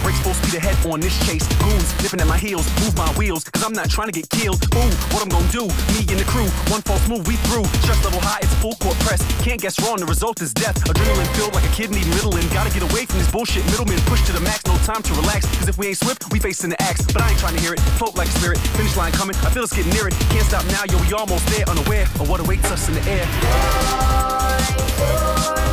brakes, full speed ahead on this chase. Goons nipping at my heels, move my wheels, cause I'm not trying to get killed. Ooh, what I'm gonna do? Me and the crew, one false move, we through. Stress level high, it's full court press. Can't guess wrong, the result is death. Adrenaline filled like a kid needing Ritalin. Gotta get away from this bullshit middleman. Push to the max, no time to relax. Cause if we ain't swift, we facing the axe. But I ain't trying to hear it. Float like spirit, finish line coming. I feel it's getting near it. Can't stop now, yo, we almost there, unaware of what awaits us in the air. Landed safe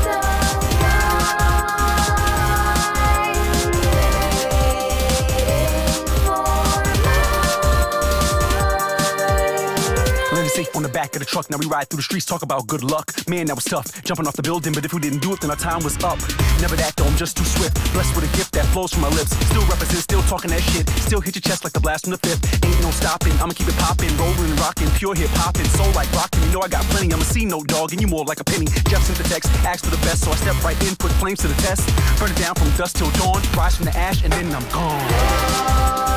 on the back of the truck. Now we ride through the streets, talk about good luck. Man, that was tough. Jumping off the building, but if we didn't do it, then our time was up. Never that though, I'm just too swift. Blessed with a gift that flows from my lips. Still represent, still talking that shit. Still hit your chest like the blast from the fifth. Ain't no stopping, I'ma keep it popping, rolling and rocking, pure hip hopping, soul like rocking. You know I got plenty. I'm a C note dog, and you more like a penny. Jeff sent the text, asked for the best, so I step right in, put flames to the test. Burn it down from dusk till dawn, rise from the ash, and then I'm gone.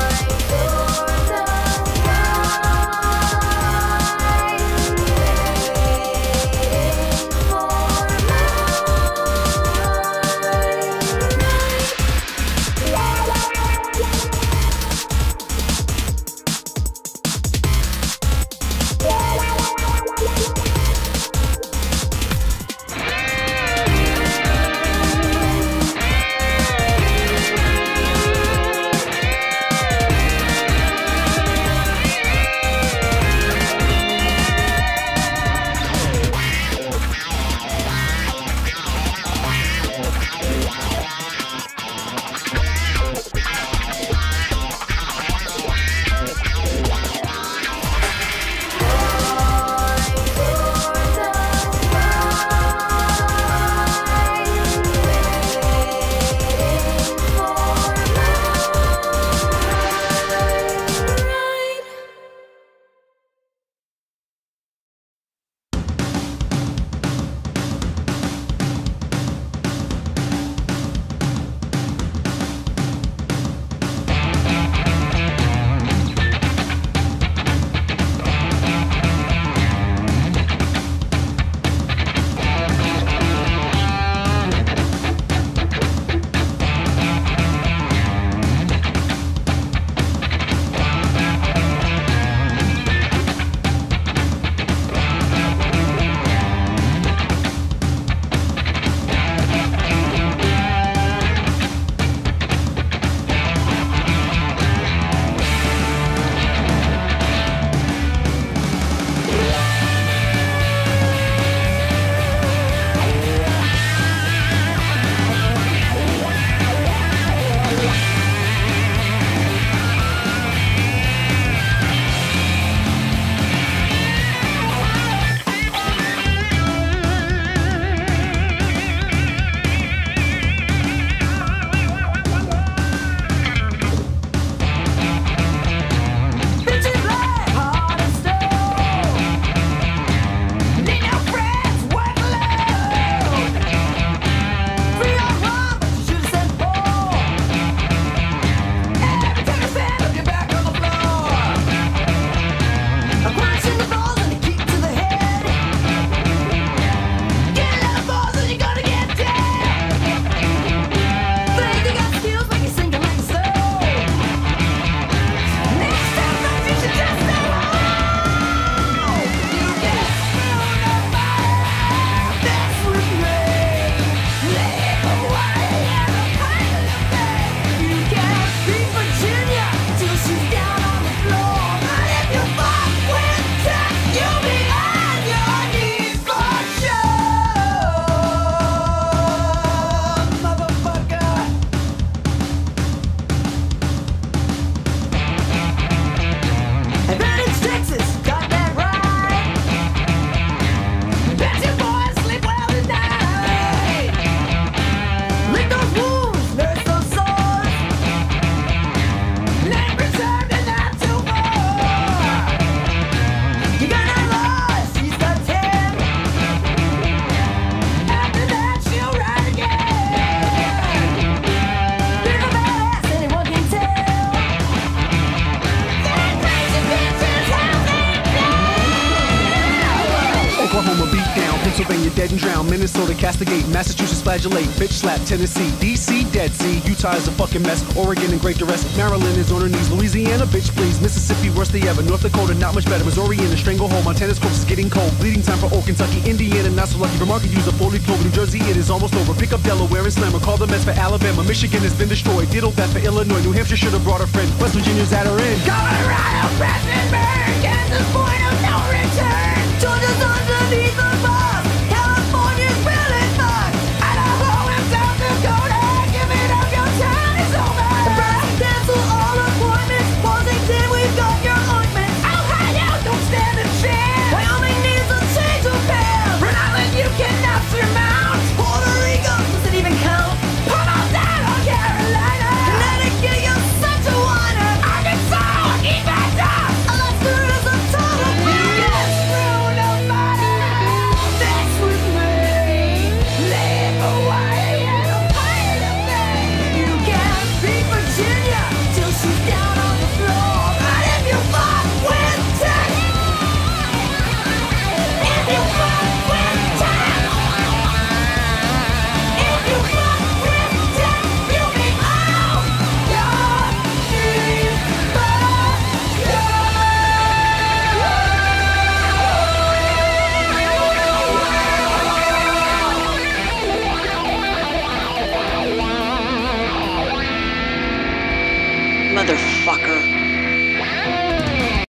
dead and drown. Minnesota, castigate. Massachusetts, flagellate. Bitch slap. Tennessee, DC, Dead Sea. Utah is a fucking mess. Oregon in great duress. Maryland is on her knees. Louisiana, bitch, please. Mississippi, worse than ever. North Dakota, not much better. Missouri in a stranglehold. Montana's corpse is getting cold. Bleeding time for old Kentucky. Indiana, not so lucky. Vermont could use a fully clover. New Jersey, it is almost over. Pick up Delaware and slammer. Call the mess for Alabama. Michigan has been destroyed. Diddle that for Illinois. New Hampshire should have brought a friend. West Virginia's at her end. Colorado, Preston, Kansas,